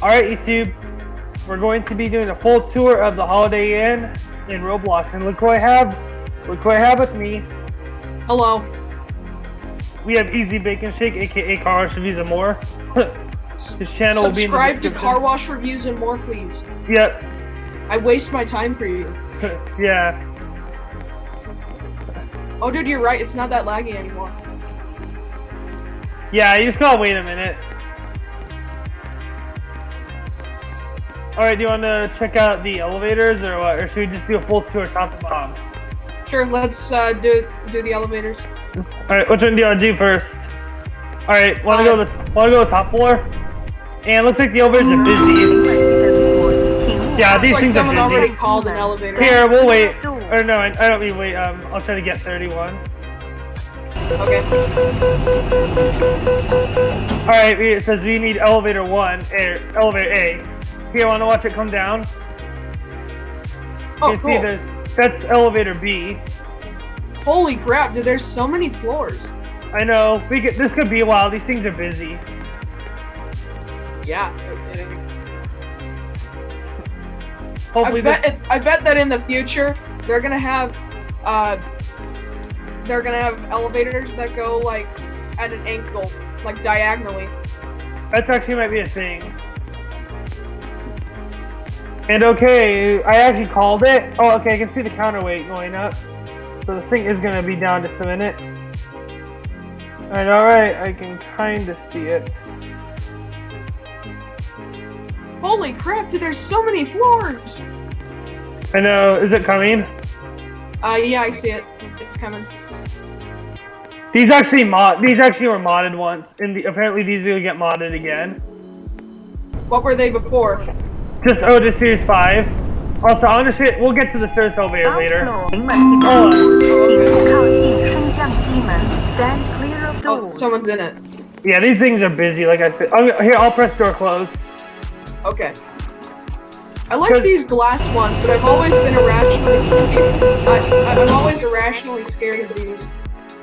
Alright, YouTube. We're going to be doing a full tour of the Holiday Inn in Roblox. And look who I have. Look who I have with me. Hello. We have Easy Bacon Shake, aka Car Wash Reviews and More. His channel will be Subscribe to car wash reviews and more, please. Yep. I waste my time for you. yeah. Oh, dude, you're right. It's not that laggy anymore. Yeah, you just gotta wait a minute. Alright, do you want to check out the elevators or what? Or should we just do a full tour top to bottom? Sure, let's uh, do do the elevators. Alright, which one do you want to do first? Alright, wanna Uh, go to wanna go to top floor? And it looks like the elevators are busy. Yeah, these like things are someone busy. already called an elevator. Here, we'll wait. Or no, I, I don't mean wait. Um, I'll try to get 31. Okay. Alright, it says we need elevator 1, A, elevator A. Here, wanna watch it come down? Oh, you can cool. see there's, that's elevator B. Holy crap, dude! There's so many floors. I know, we could, this could be a while. These things are busy. Yeah. Kidding. I bet. this, It, I bet that in the future they're gonna have, uh, they're gonna have elevators that go like at an angle, like diagonally. that's actually might be a thing. And okay, I actually called it. Oh, okay, I can see the counterweight going up. So the thing is gonna be down just a minute. Alright, alright, I can kinda see it. Holy crap, dude! There's so many floors. I know, is it coming? Uh, yeah, I see it. It's coming. These actually mod these actually were modded once, and the, apparently these are gonna get modded again. What were they before? Just oh, just Series 5. Also, I'll just we'll get to the Circe elevator later. Oh. oh, someone's in it. Yeah, these things are busy, like I said. Oh, here, I'll press door close. Okay. I like these glass ones, but I've always been irrationally. I, am always irrationally scared of these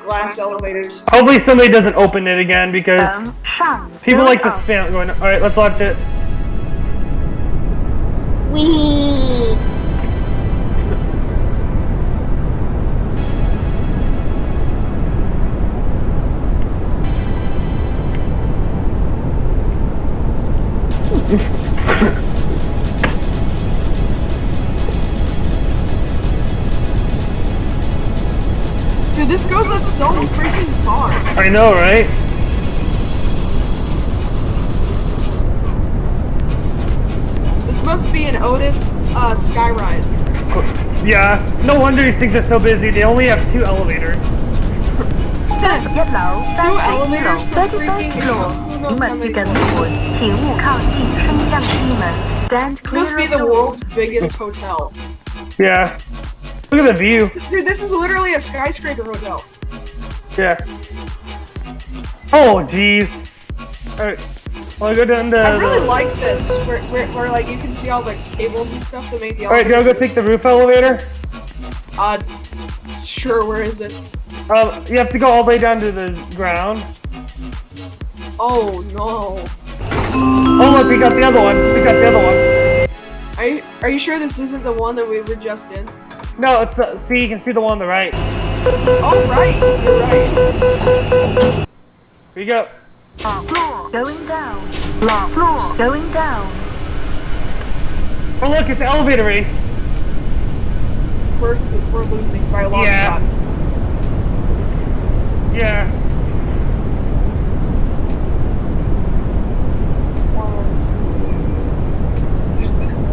glass elevators. Hopefully somebody doesn't open it again because um, people like to spam going. All right, let's watch it. Wee. Dude, this goes up so freaking far. I know, right? Must be an Otis uh, Skyrise. Yeah, no wonder these things are so busy. They only have two elevators. two elevators for must supposed to be the world's biggest hotel. Yeah. Look at the view. Dude, this is literally a skyscraper hotel. Yeah. Oh, jeez. Alright. Wanna go down the? I really like this, where, where, where like you can see all the cables and stuff that make the All right, do you wanna go take the roof elevator? Uh, sure, where is it? Um, you have to go all the way down to the ground. Oh no. Oh look, we got the other one. We got the other one. Are you, are you sure this isn't the one that we were just in? No, it's the. See, you can see the one on the right. Oh right, you're right. Here you go. Floor going down. Floor going down. Oh look, it's the elevator race. We're we're losing by a long Yeah. shot. Yeah.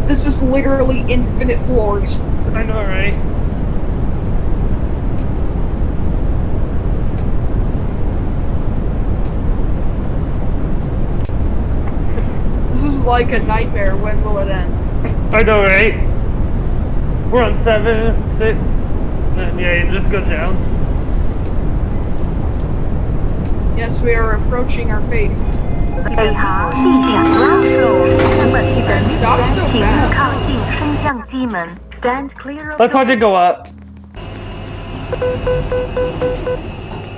This is literally infinite floors. I know, right? This like a nightmare. When will it end? I know, right? We're on seven, six, and yeah, it just goes down. Yes, we are approaching our fate. And stop so fast. Let's watch it go up.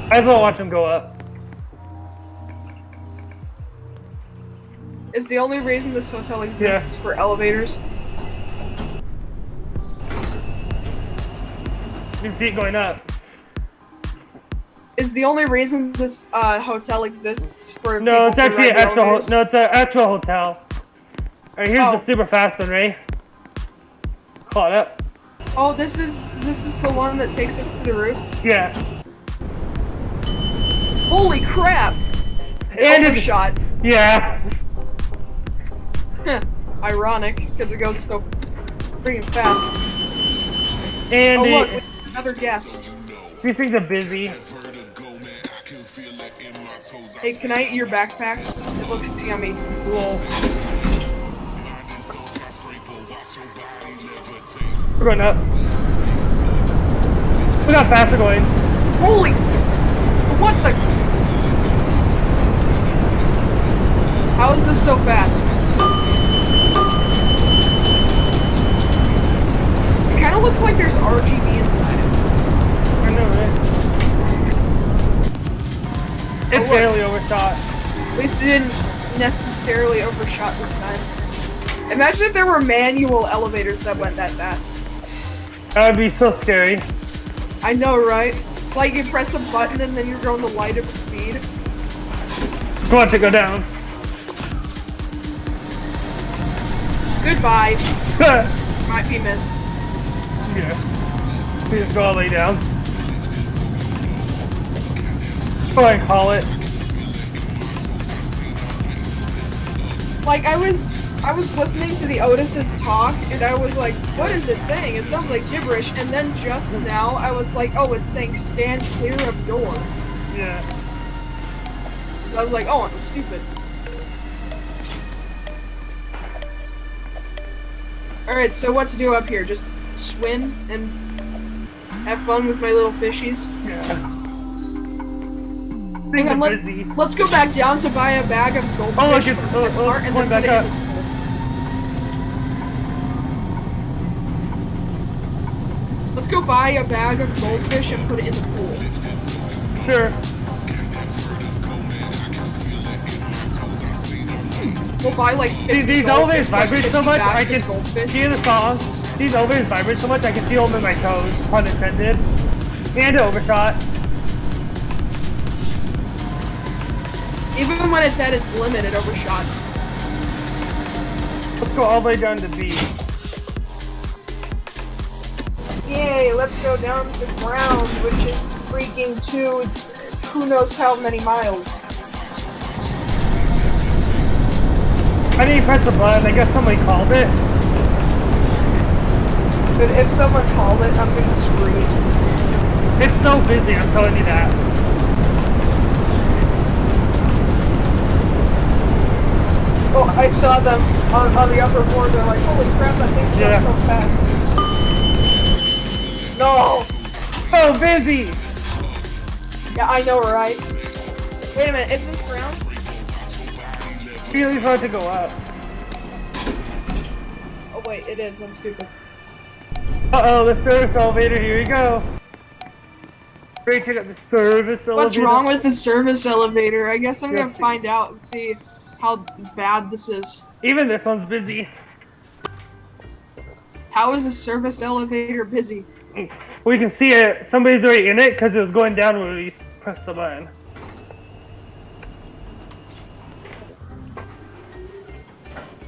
I just want to watch him go up. Is the only reason this hotel exists for elevators? You can see it going up. Is the only reason this uh, hotel exists for No, it's actually an actual. Elevators? no, it's an actual hotel. Alright, here's Oh. the super fast one, right? Caught up. Oh, this is this is the one that takes us to the roof. Yeah. Holy crap! It And overshot. Yeah. Ironic, because it goes so freaking fast. And Oh look, another guest. these things are busy. Hey, can I eat your backpack? It looks yummy. Cool. We're going up. Look how fast we're going. Holy! What the? How is this so fast? It kind of looks like there's RGB inside it. I know, right? It Oh, barely overshot. At least it didn't necessarily overshot this time. Imagine if there were manual elevators that went that fast. That would be so scary. I know, right? Like you press a button and then you're going the light of speed. Go on to go down. Goodbye. Might be missed. We just go all the way down. Go ahead and call it. Like I was, I was listening to the Otis's talk, and I was like, "What is it saying? It sounds like gibberish." And then just now, I was like, "Oh, it's saying stand clear of door." Yeah. So I was like, "Oh, I'm stupid." All right, so what to do up here? Just swim and have fun with my little fishies. Yeah. Hang on, let, busy. let's go back down to buy a bag of goldfish Oh, it's- from oh, oh, and then put back it in the pool. Let's go buy a bag of goldfish and put it in the pool. Sure. We'll buy like These, these like vibrate so much, I can see the song. These elevators vibrate so much, I can feel them in my toes, pun intended. And it overshot. Even when it's at its limit, it overshots. Let's go all the way down to B. Yay, let's go down to ground, which is freaking two, who knows how many miles. I didn't press the button, I guess somebody called it. But if someone called it, I'm gonna scream. It's so busy, I'm telling you that. Oh, I saw them on, on the upper board. They're like, holy crap, that thing's going Yeah. so fast. No! So busy! Yeah, I know, right? Wait a minute, is this ground? Really hard to go up. Oh wait, it is. I'm stupid. Uh oh, the service elevator, here we go. Great, check out the service elevator. What's wrong with the service elevator? I guess I'm gonna find out and see how bad this is. Even this one's busy. How is a service elevator busy? We can see it. Somebody's already in it because it was going down when we pressed the button.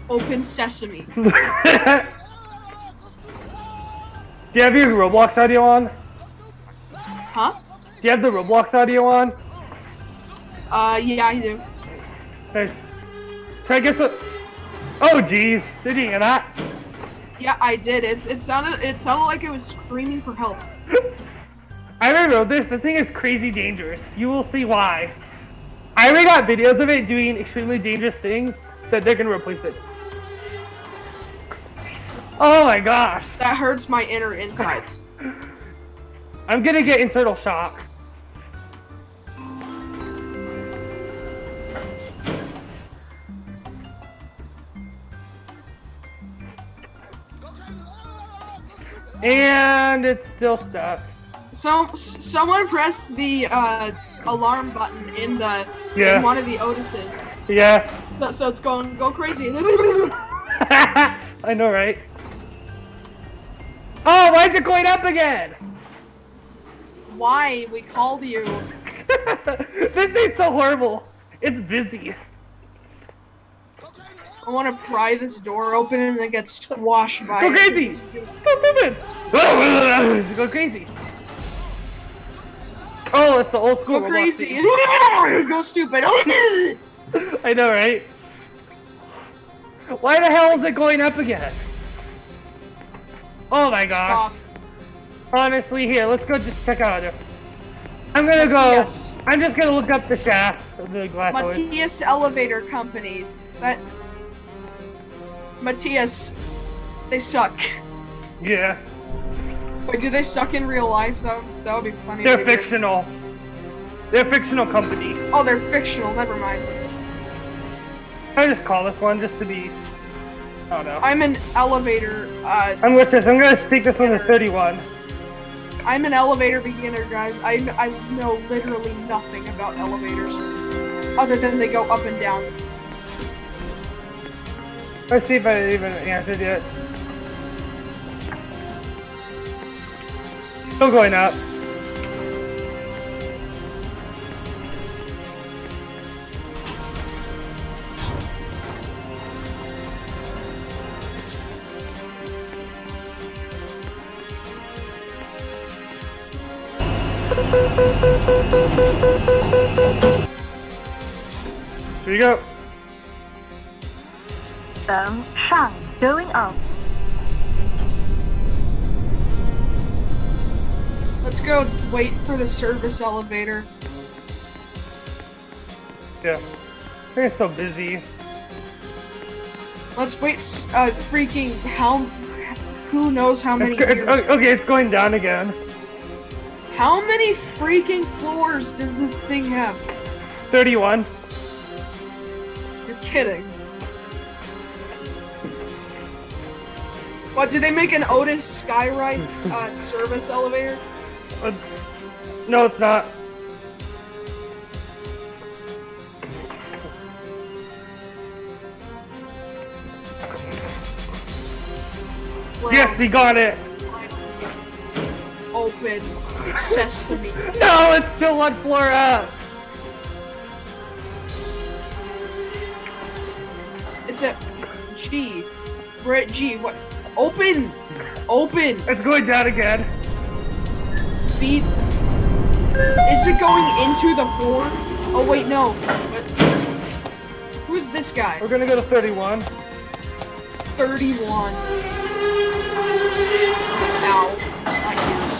Open sesame. Do you have your Roblox audio on? Huh? Do you have the Roblox audio on? Uh, yeah, I do. Hey, try to guess what? Oh jeez, did you hear that? Yeah, I did. It's it sounded it sounded like it was screaming for help. I remember this. The thing is crazy dangerous. You will see why. I already got videos of it doing extremely dangerous things that they're gonna replace it. Oh my gosh. That hurts my inner insides. I'm gonna get internal shock. And it's still stuck. So someone pressed the uh, alarm button in the Yeah. in one of the Otises. Yeah. So, so it's going go crazy. I know, right? Oh, why is it going up again? Why we called you? this thing's so horrible. It's busy. I want to pry this door open and then get squashed by Go crazy! Go moving! Go crazy. Oh, it's the old school Go crazy. Go stupid. I know, right? Why the hell is it going up again? Oh my gosh. Stop. Honestly, here, let's go just check out. I'm gonna go. I'm just gonna look up the shaft of the glass. door. Elevator Company. That. Matthias. They suck. Yeah, Wait, do they suck in real life though? That would be funny. they're did. fictional. They're a fictional company. Oh, they're fictional. Never mind. I just call this one just to be. I don't know. I'm an elevator. Uh, I'm with this. I'm gonna stick this one to 31. I'm an elevator beginner, guys. I I know literally nothing about elevators, other than they go up and down. Let's see if I even answered yet. Still going up. Here you go. 等上 going up. Let's go wait for the service elevator. Yeah. They're so busy. Let's wait. Uh, freaking how? Who knows how many it's, years? okay, it's going down again. How many freaking floors does this thing have? 31. Kidding. What, did they make an Otis Skyrise uh, service elevator? Uh, no, it's not. Well, Yes, we got it. Open sesame. No, it's still one floor We're at G. What? Open! Open! It's going down again. Beat. Is it going into the floor? Oh, wait, no. Who's this guy? We're gonna go to 31. 31. Ow. My ears.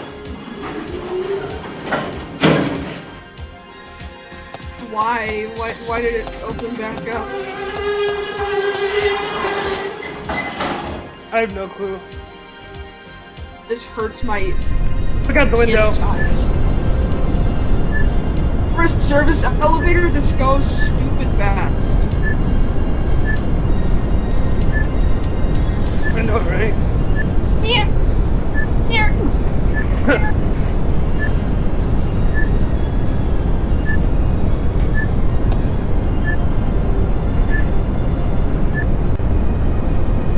Why? Why, why did it open back up? I have no clue. This hurts my Look out the window. insides. For a service elevator, this goes stupid fast. I know, right? Yeah.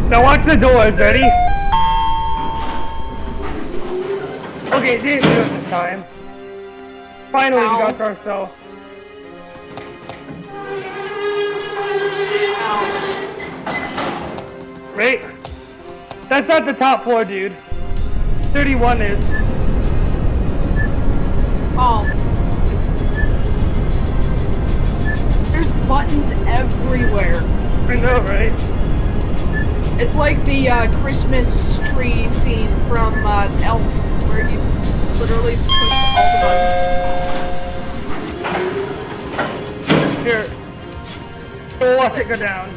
Now watch the doors. Ready? Okay, didn't do it this time. Finally, Ow. we got to ourselves. Ow. Right? That's not the top floor, dude. 31 is. Oh. There's buttons everywhere. I know, right? It's like the uh, Christmas tree scene from uh, Elf, where you literally push all the buttons. Here. Go watch it go down.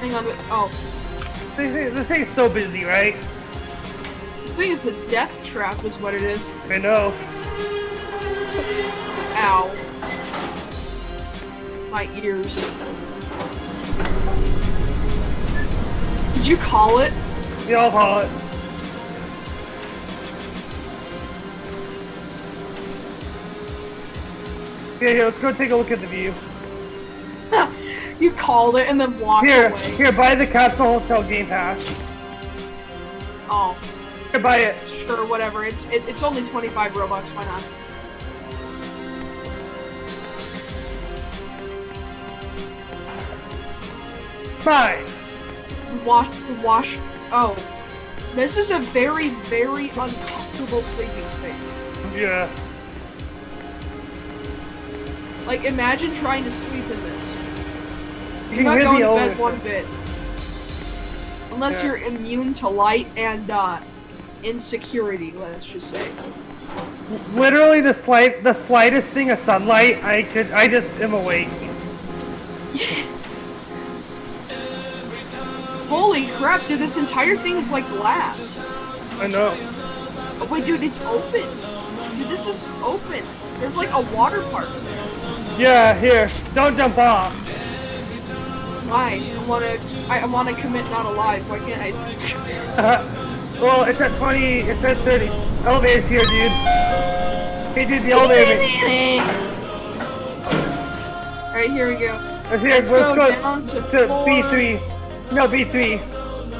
Hang on, wait. Oh. This thing- this thing's so busy, right? This thing is a death trap, is what it is. I know. Ow. My ears. Did you call it? Yeah, I'll call it. Yeah, here, let's go take a look at the view. you called it and then walked Here, away. here, buy the Castle Hotel Game Pass. Oh, Here, buy it. sure, whatever. It's it, it's only 25 robux. Why not? Fine. Wash, wash. Oh, this is a very, very uncomfortable sleeping space. Yeah. Like, imagine trying to sleep in this. You You're not going to bed one bit. Unless Yeah. you're immune to light and uh, insecurity, let's just say. Literally the slight, the slightest thing of sunlight, I could, I just am awake. Holy crap, dude, this entire thing is like glass. I know. Oh, wait, dude, it's open. Dude, this is open. There's like a water park there. Yeah, here. Don't jump off. Why? I wanna, I, I wanna commit not alive. Why can't I? well, it's at 20, it's at 30. Elevator's here, dude. Hey, dude, the elevator. Alright, here we go. Let's Let's go go down to to floor- B3. No, B3.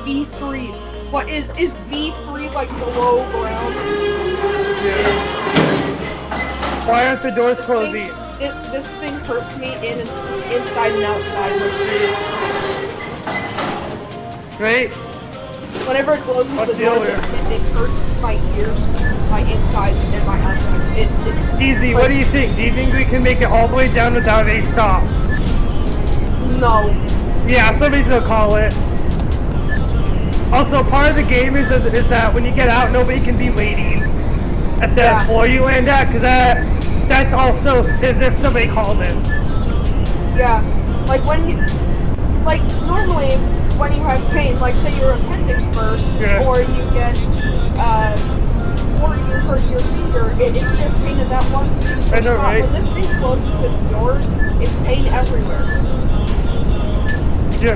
B3. What is is B3 like below ground? Why aren't the doors This closed? thing, it, this thing hurts me in inside and outside. Right? Whenever it closes What's the the door, it, it hurts my ears, my insides, and my outsides. It, it Easy, what do you think? Do you think we can make it all the way down without a stop? no. Yeah, somebody's gonna call it. Also, part of the game is, is that when you get out, nobody can be waiting at the Yeah. floor you land at, because that, that's also as if somebody called it. Yeah, like when you, like normally when you have pain, like say your appendix bursts Yeah. or you get, uh, or you hurt your finger, it, it's just pain in that one particular I know, spot. right? When this thing closes its doors, it's pain everywhere. Yeah.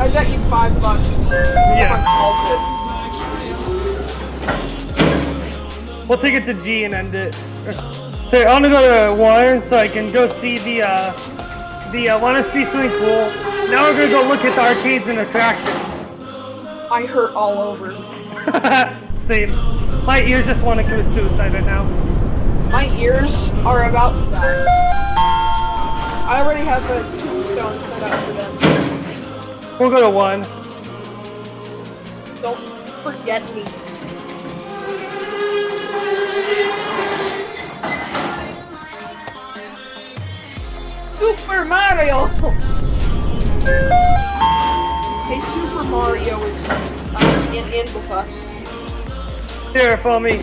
I bet you five bucks. It. We'll take it to G and end it. So I want to go to one so I can go see the uh, the uh, want to see swimming pool. Now we're gonna go look at the arcades and attractions. I hurt all over. Same. My ears just want to commit suicide right now. My ears are about to die. I already have a tombstone set up for them. We'll go to one. Don't forget me. Super Mario! hey, Super Mario is uh, in, in with us. Here, follow me.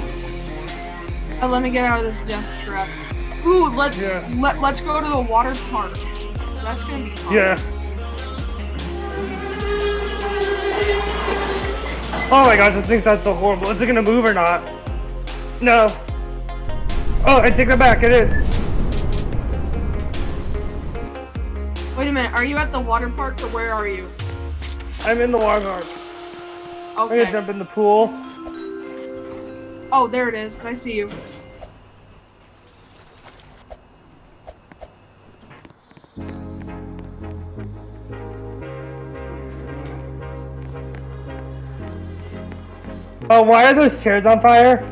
Uh, let me get out of this death trap. Ooh, let's Yeah. let, let's go to the water park. That's gonna be. Yeah. Oh my gosh, I think that's so horrible. Is it gonna move or not? No. Oh, I take that back. It is. Wait a minute, are you at the water park or where are you? I'm in the water park. Okay. I'm gonna jump in the pool. Oh, there it is. I see you. Oh, why are those chairs on fire?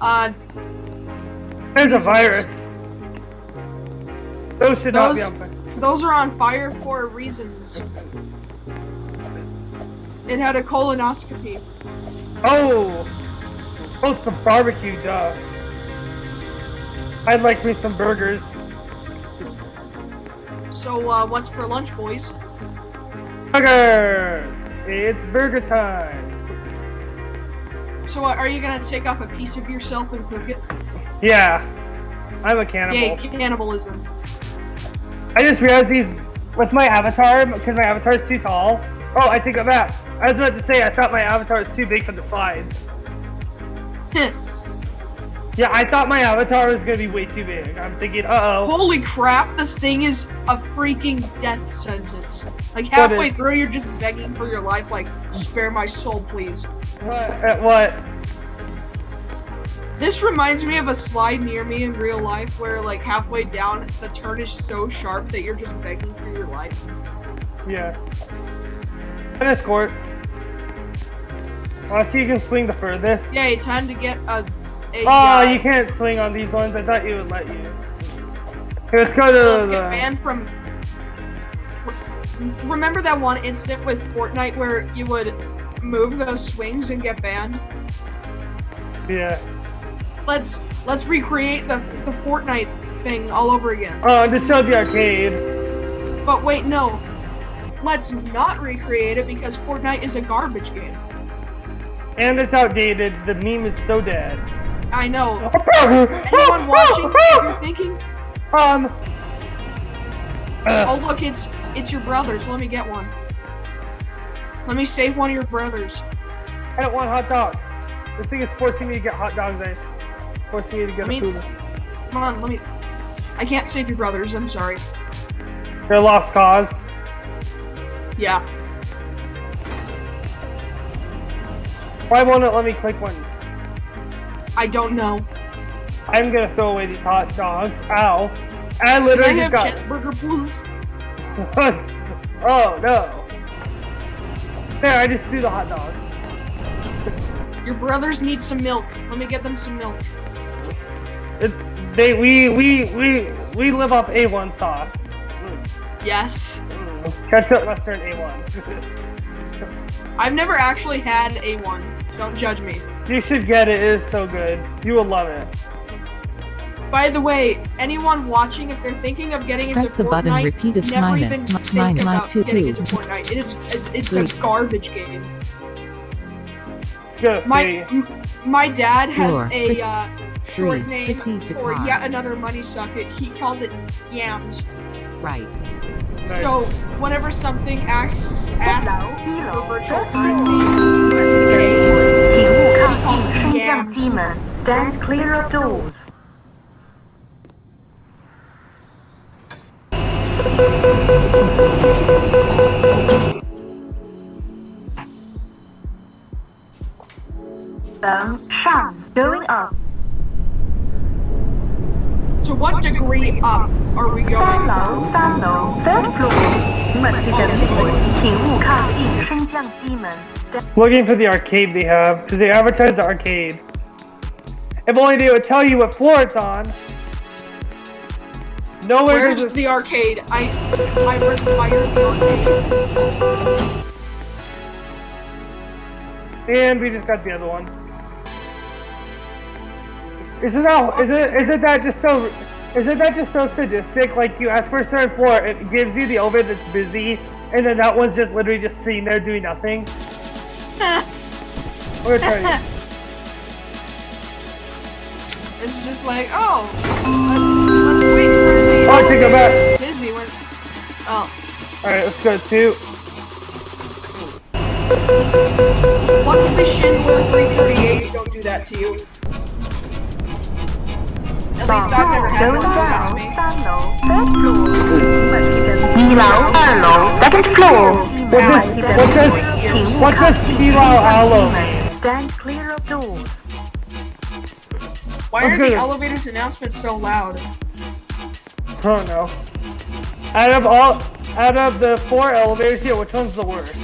Uh, There's a virus. Those should not be Those- on fire. those are on fire for reasons. It had a colonoscopy. Oh! Oh, the barbecue, duh. I'd like me some burgers. So, uh, what's for lunch, boys? Burger! It's burger time. So, uh, are you gonna take off a piece of yourself and cook it? Yeah. I'm a cannibal. Yay, cannibalism. I just realized these with my avatar because my avatar is too tall. Oh, I take that back. I was about to say I thought my avatar was too big for the slides. Yeah, I thought my avatar was gonna be way too big. I'm thinking, uh oh. Holy crap, this thing is a freaking death sentence. Like, halfway through, you're just begging for your life, like, spare my soul, please. What? uh, what? This reminds me of a slide near me in real life where, like, halfway down, the turn is so sharp that you're just begging for your life. Yeah. Tennis courts. Wanna see you can swing the furthest? Yay, time to get a. Oh, uh, you can't swing on these ones. I thought you would let you. Okay, let's go to Let's the. get banned from. Remember that one incident with Fortnite where you would move those swings and get banned? Yeah. Let's let's recreate the the Fortnite thing all over again. Oh, and just showed the arcade. But wait, no. Let's not recreate it because Fortnite is a garbage game. And it's outdated. The meme is so dead. I know. Anyone watching, you're thinking, Um. oh look, it's it's your brothers. Let me get one. Let me save one of your brothers. I don't want hot dogs. This thing is forcing me to get hot dogs. I forcing me to get food. Come on, let me. I can't save your brothers. I'm sorry. They're lost cause. Yeah. Why won't it let me click one? I don't know. I'm gonna throw away these hot dogs. Ow. I literally Can I have just cheeseburger, please? got. oh no. There, I just threw the hot dog. Your brothers need some milk. Let me get them some milk. It, they we we we we live off A1 sauce. Mm, Yes. mm. Ketchup, mustard, A1. I've never actually had A1. Don't judge me. You should get it. It is so good. You will love it. By the way, anyone watching, if they're thinking of getting Press into the Fortnite, button repeated never minus, even think minus, about two, getting into Fortnite. It is, it's it's a garbage game. Go, my my dad has Four, a uh, short three, name for yet another money socket. He calls it yams. Right. So whenever something asks asks for virtual currency. 近升降机门。Stand clear of doors. 等上 going up. to what degree up are we 三 going? 楼，三楼，third floor。请问记得请勿靠近升降机门。 Looking for the arcade they have, because they advertise the arcade. If only they would tell you what floor it's on. Nowhere Where's the arcade? I I require the arcade. And we just got the other one. Isn't that isn't isn't that just so isn't that just so sadistic? Like you ask for a certain floor, it gives you the elevator that's busy, and then that one's just literally just sitting there doing nothing. We're trying. It's just like, oh, let's, let's wait for the. Oh, I think I'm back. Busy. We're. Oh. All right, let's go to. Fuck the Schindler 338. Don't do that to you. At least I've never had one done to me. Second floor. What's this? What's this? Watch us Spiro Hollow. Stand clear of doors. Why okay. are the elevator's announcements so loud? I don't know. Out of all, out of the four elevators here, which one's the worst?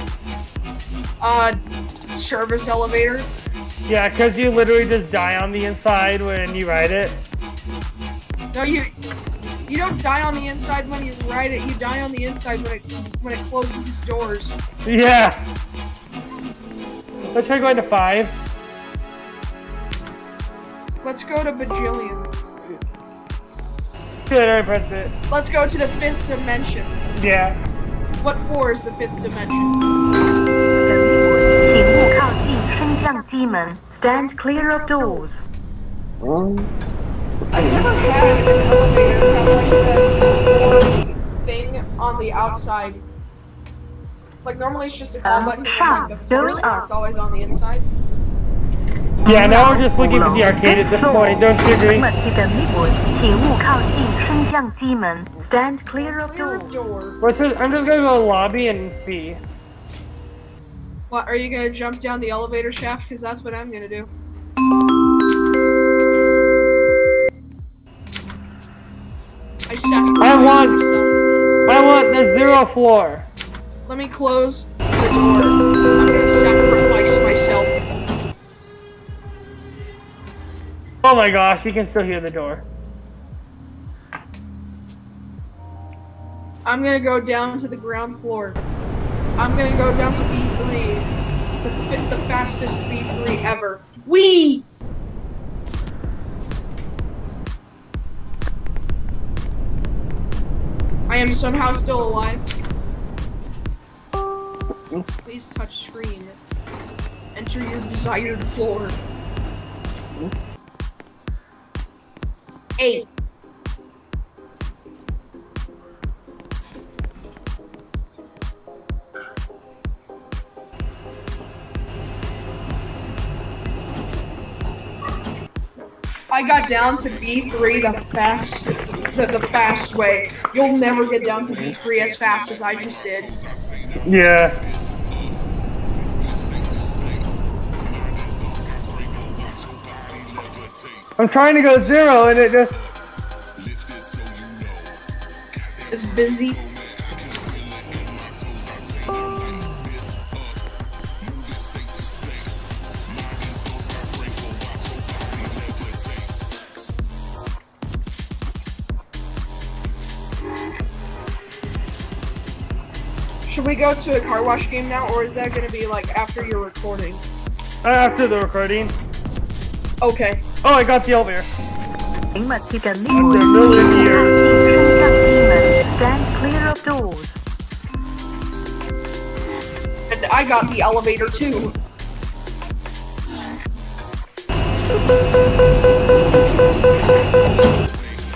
Uh, service elevator. Yeah, because you literally just die on the inside when you ride it. No, you you don't die on the inside when you ride it. You die on the inside when it when it closes its doors. Yeah. Let's try going to five. Let's go to bajillion. Good, I pressed it. Let's go to the fifth dimension. Yeah. What four is the fifth dimension? Stand clear of doors thing on the outside. Like normally it's just a call button, like the first it's always on the inside. Yeah, now we're just looking for the arcade at this point, don't you agree? Stand clear of door. I'm just gonna go to the lobby and see. What, are you gonna jump down the elevator shaft? Because that's what I'm gonna do. I want-. I want the zero floor. Let me close the door. I'm gonna sacrifice myself. Oh my gosh, you can still hear the door. I'm gonna go down to the ground floor. I'm gonna go down to B3. The, the fastest B3 ever. Wee! Am somehow still alive. Hmm. Please touch screen. Enter your desired floor. Hmm. Eight. I got down to B3 the fast, the, the fast way. You'll never get down to B3 as fast as I just did. Yeah. I'm trying to go zero and it just It's busy. Should we go to a car wash game now, or is that gonna be like after your recording? Uh, after the recording. Okay. Oh, I got the elevator. Here. Stand clear of doors. And I got the elevator too.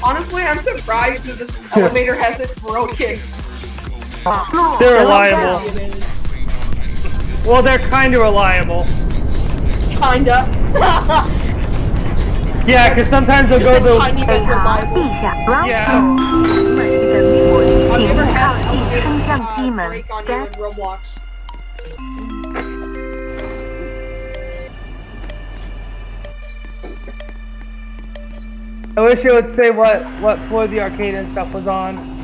Honestly, I'm surprised that this elevator hasn't broken. They're reliable. Well, they're kinda reliable. Kinda. yeah, because sometimes they'll Just go the. Tiny bit. Yeah. I wish you. I wish it would say what, what floor the arcade and stuff was on.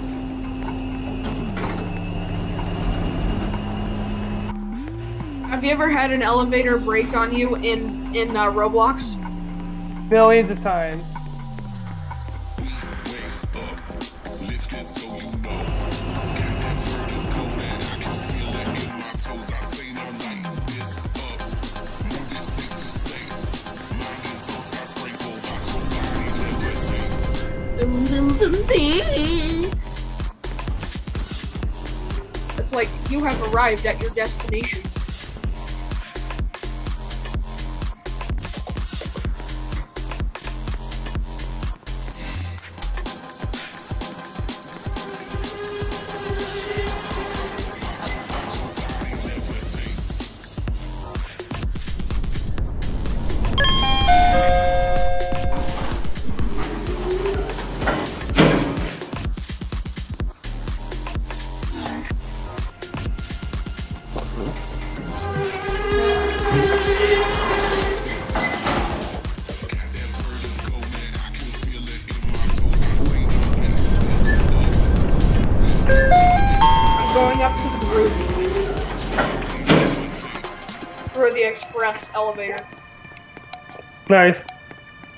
Have you ever had an elevator break on you in in uh, Roblox? Billions of times. It's like you have arrived at your destination. Nice.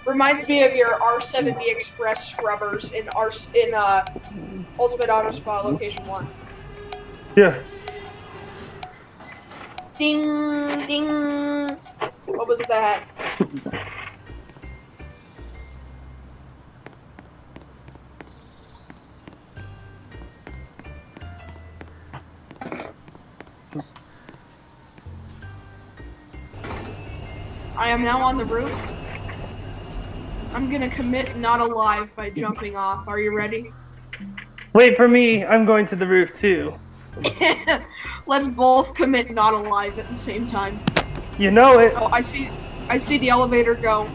Reminds me of your R7B Express scrubbers in R in uh Ultimate Auto Spa Location One. Yeah. Ding ding. What was that? I am now on the roof. I'm gonna commit not alive by jumping off. Are you ready? Wait for me. I'm going to the roof too. Let's both commit not alive at the same time. You know it. Oh, I see. I see the elevator go.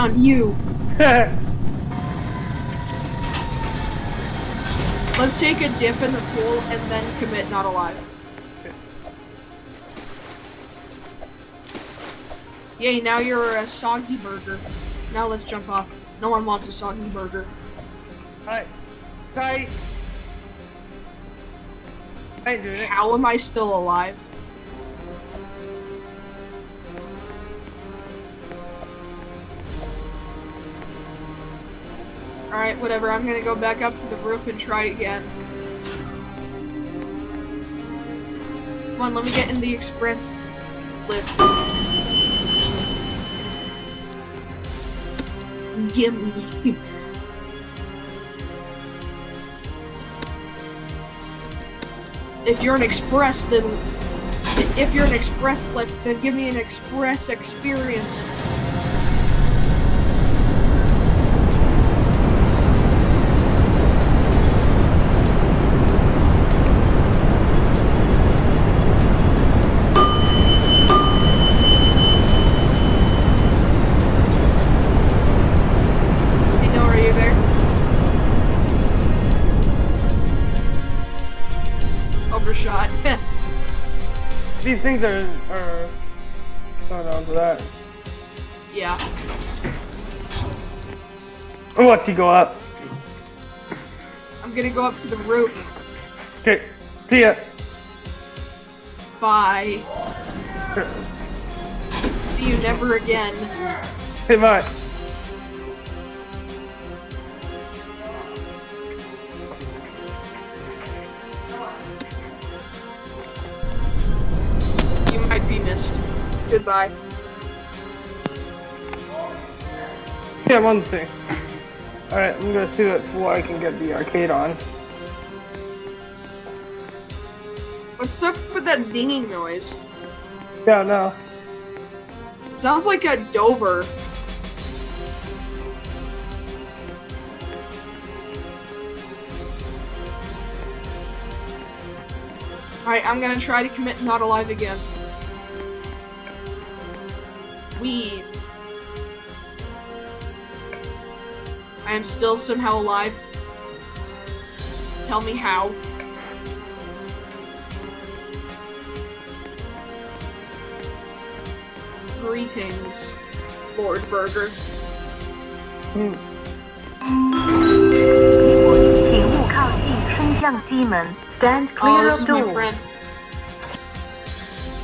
Found you. Let's take a dip in the pool and then commit not alive. Yay, now you're a soggy burger. Now let's jump off. No one wants a soggy burger. Hi. Hi. I ain't doing it. How am I still alive? Alright, whatever. I'm gonna go back up to the roof and try again. Come on, let me get in the express lift. Gimme. if you're an express, then if you're an express lift, then give me an express experience. Things are are going on to that. yeah. I'll let you go up. I'm gonna go up to the roof. Okay. See ya. Bye. See you never again. Hey, bye. Goodbye. Yeah, one thing. Alright, I'm gonna see what floor I can get the arcade on. What's up with that dinging noise? Yeah, no. It sounds like a Dover. Alright, I'm gonna try to commit not alive again We. I am still somehow alive. Tell me how. Greetings, Lord Burger. 嗯，请勿靠近升降机门。Stand Oh, clear this of is my door.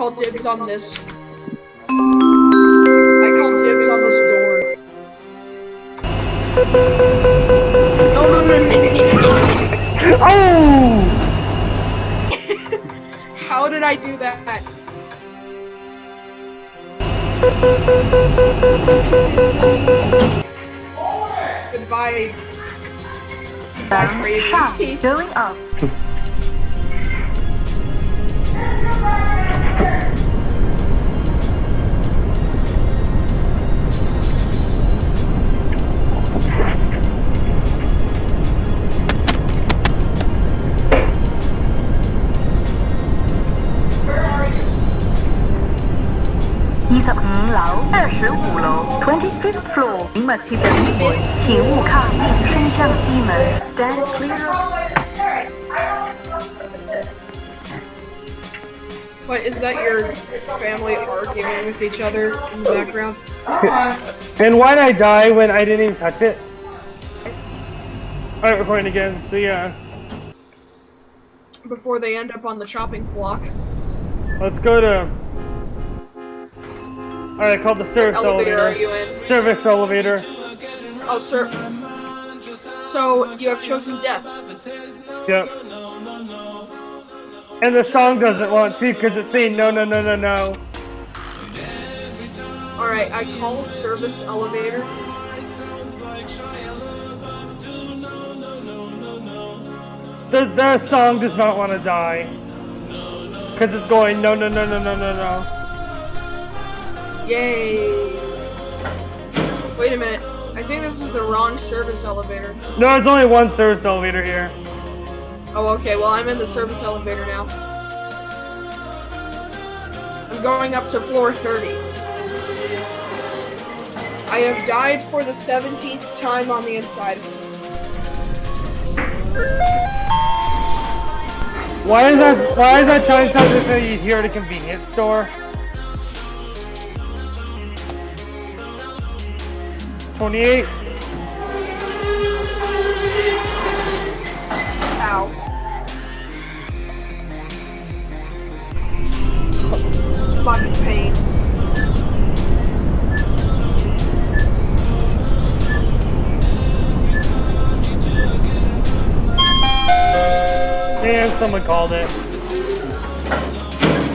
call dibs on this. I call dibs on this door. No, no, no, no, no, no. Oh! How did I do that? Goodbye. Goodbye, Shot crazy. going up. 二十五楼、二十五楼，twenty fifth floor，请密切紧呢门，请勿靠近升降机门。Stand clear of What is that? Your family arguing with each other in the background? And why'd I die when I didn't even touch it? Alright, recording again. So yeah, Before they end up on the chopping block. let's go to. Alright, called the service Elevator elevator. Service elevator. Oh, sir. So you have chosen death. Yep. And the song doesn't want to because it's saying no, no, no, no, no. Alright, I called service elevator. The, the song does not want to die. Because it's going no, no, no, no, no, no, no. Yay. Wait a minute. I think this is the wrong service elevator. No, there's only one service elevator here. Oh, okay. Well, I'm in the service elevator now. I'm going up to floor 30. I have died for the 17th time on the inside. Why is that? Why is that to tell me you here at a convenience store? Twenty-eight. Ow. Much pain. And someone called it.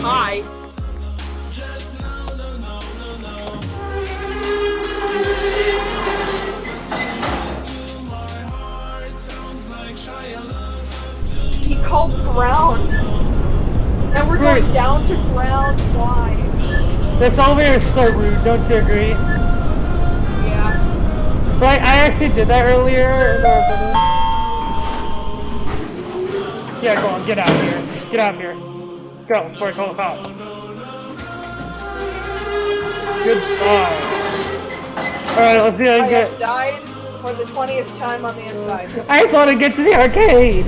Hi. Called ground. And we're going down to ground. Why? This elevator is so rude. Don't you agree? Yeah. Like I actually did that earlier. Yeah, go on. Get out of here. Get out of here. Go before I call the cops. Goodbye. Alright, let's see I I get. died for the 20th time on the inside. I just want to get to the arcade.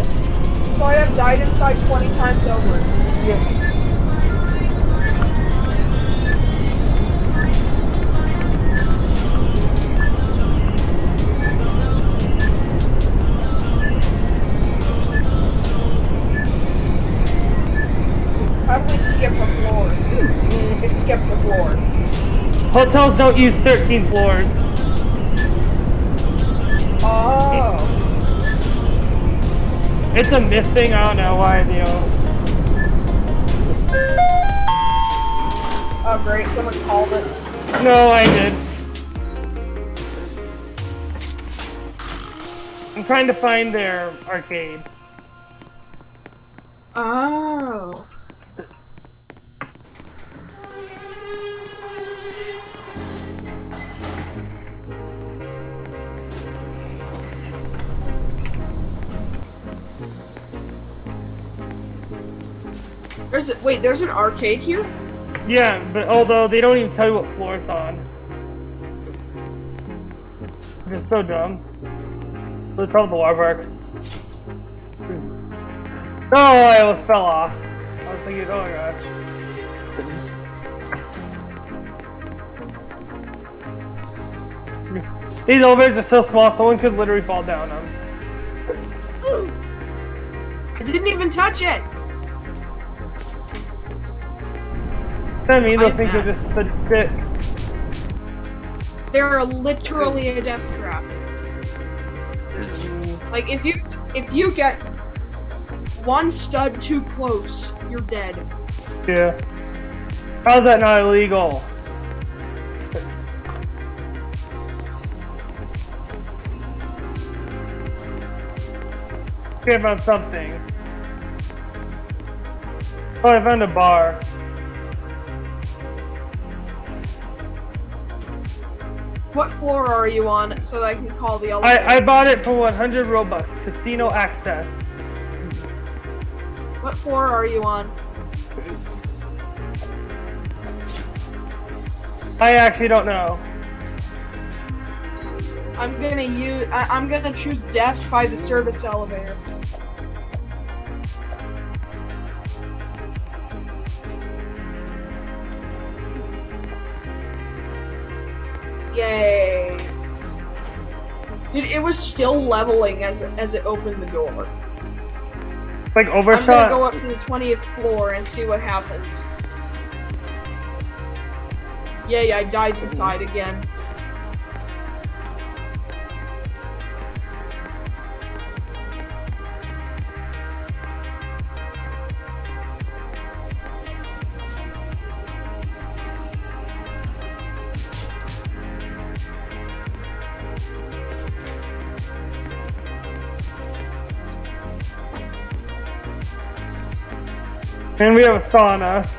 So I have died inside 20 times over. Probably skip a floor. Hmm. It skipped the floor. Hotels don't use 13 floors. It's a myth thing. I don't know why they don't. Oh great, someone called it. No, I did. I'm trying to find their arcade. Oh. There's a, wait, there's an arcade here? Yeah, but although they don't even tell you what floor it's on. It's so dumb. It's called the water park. Oh, I almost fell off. I was thinking, oh my gosh. These elevators are so small, someone could literally fall down them. I didn't even touch it. That means those I'm things are just such shit. They're literally a death trap. Like if you if you get one stud too close, you're dead. Yeah. How's that not illegal? Okay, I found something. Oh, I found a bar. What floor are you on so that I can call the elevator? I, I bought it for 100 Robux. Casino access. What floor are you on? I actually don't know. I'm gonna use. I, I'm gonna choose death by the service elevator. Yay! Dude, it was still leveling as it, as it opened the door. It's like I'm gonna go up to the 20th floor and see what happens. Yay, I died inside again. And we have a sauna.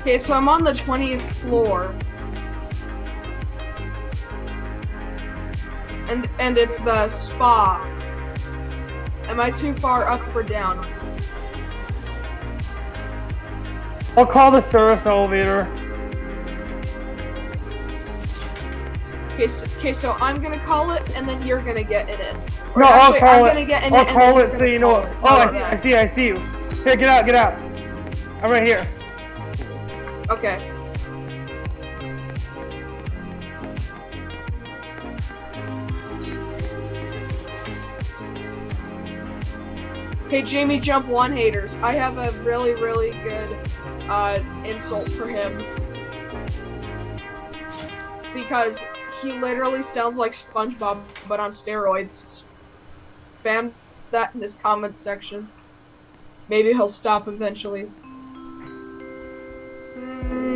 Okay, so I'm on the 20th floor. And and it's the spa. Am I too far up or down? I'll call the service elevator. Okay, so, okay, so I'm gonna call it, and then you're gonna get in it. Or No, I'll call I'm it. gonna get in I'll it, call it so you know. it. oh, I, yeah. I see. I see you. Here, get out. Get out. I'm right here. Okay. Hey, Jamie Jump One haters. I have a really, really good uh, insult for him. Because he literally sounds like SpongeBob, but on steroids. Spam that in his comments section. Maybe he'll stop eventually.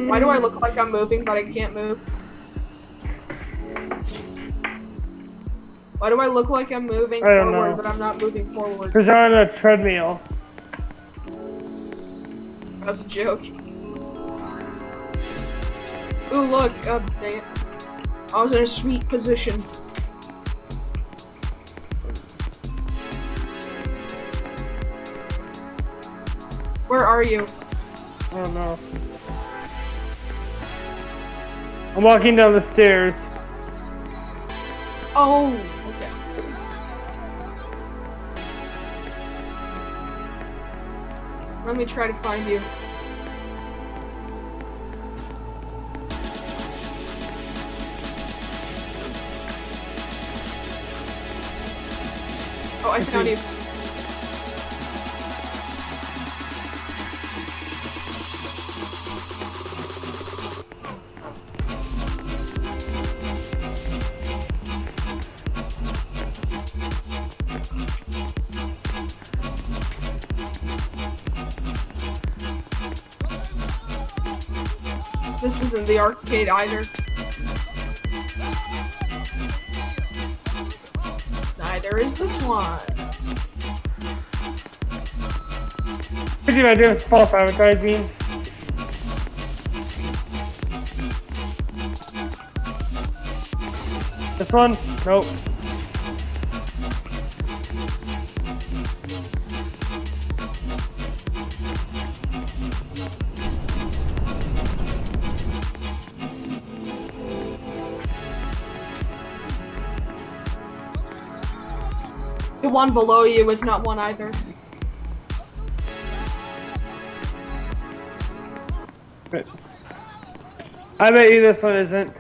Why do I look like I'm moving, but I can't move? Why do I look like I'm moving forward, know. but I'm not moving forward? Because you're on a treadmill. That was a joke. Ooh, look. Oh, dang it. I was in a sweet position. Where are you? I don't know. I'm walking down the stairs. Oh, okay. Let me try to find you. This isn't the arcade either. Neither is this one. What did I do false advertising? This one? Nope. The one below you is not one either. I bet you this one isn't.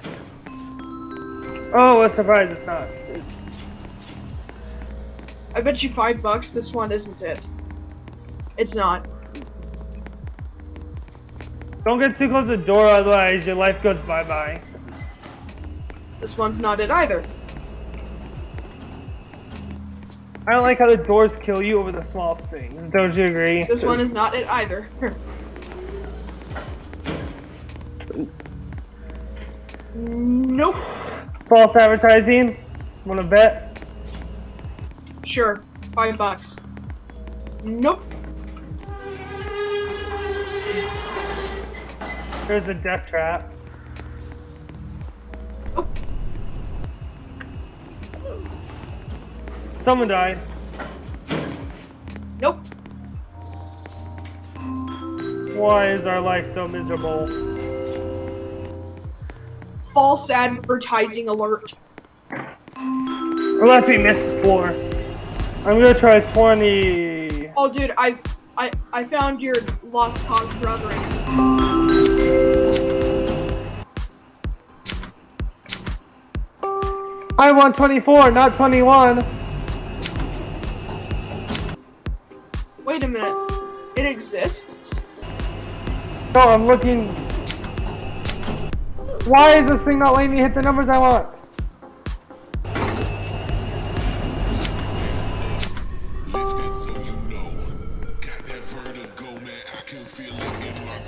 Oh, what a surprise it's not. I bet you five bucks this one isn't it. It's not. Don't get too close to the door, otherwise your life goes bye-bye. This one's not it either. I don't like how the doors kill you over the smallest things. Don't you agree? This one is not it either. nope. False advertising? Wanna bet? Sure. Five bucks. Nope. There's a death trap. Nope. Someone died. Nope. Why is our life so miserable? False advertising alert. Unless we missed floor. I'm gonna try 20. Oh, dude, I, I, I found your lost cause brethren. I want 24, not 21. Wait a minute. It exists? No, I'm looking. Why is this thing not letting me hit the numbers I want?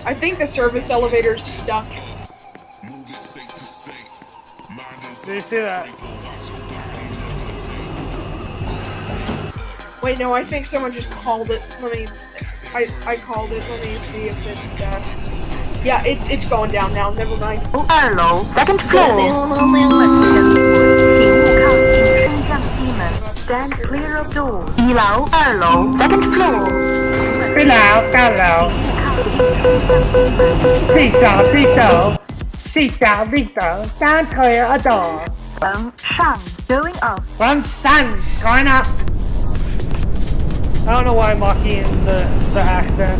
I think the service elevator's stuck. Did you see that? Wait, no, I think someone just called it. Let me. I I called it. Let me see if it. Uh, yeah, it, it's going down now. Never mind. 二楼 second floor，请勿靠近升降机门，stand clear of door。一楼、二楼 second floor，一楼、三楼，四手、四手，四手、四手，stand clear of door。往上 going up。 One sun going up. I don't know why I'm mocking the the accent.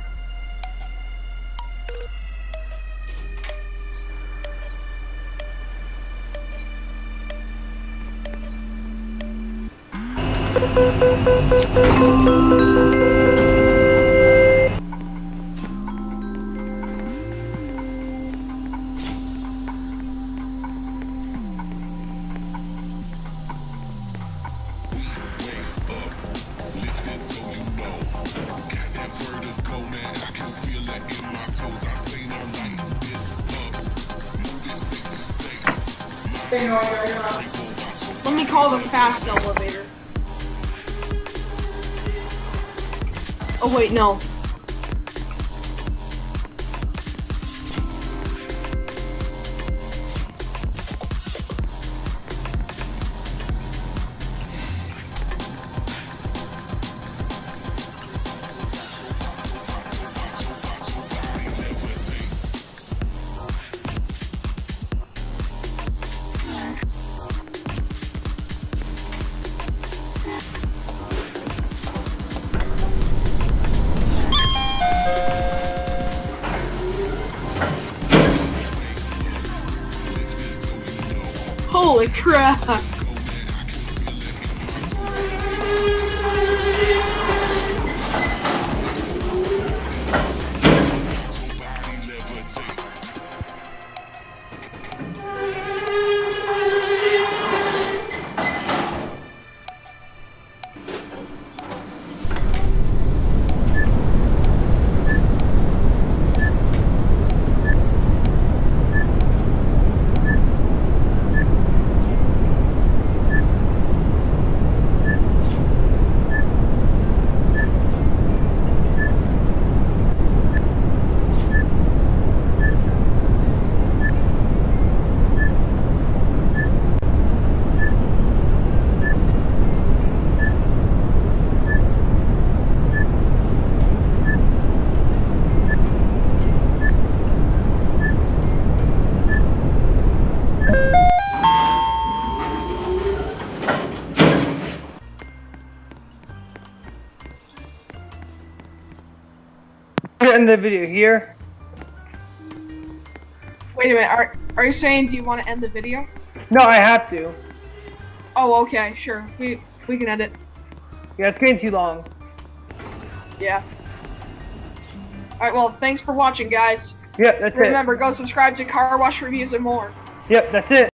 Let Holy crap! End the video here. Wait a minute, are, are you saying do you want to end the video? No, I have to. Oh, okay, sure. We we can end it. Yeah, it's getting too long. Yeah. Alright, well, thanks for watching, guys. Yep, that's it. Remember, go subscribe to Car Wash Reviews and more. Yep, that's it.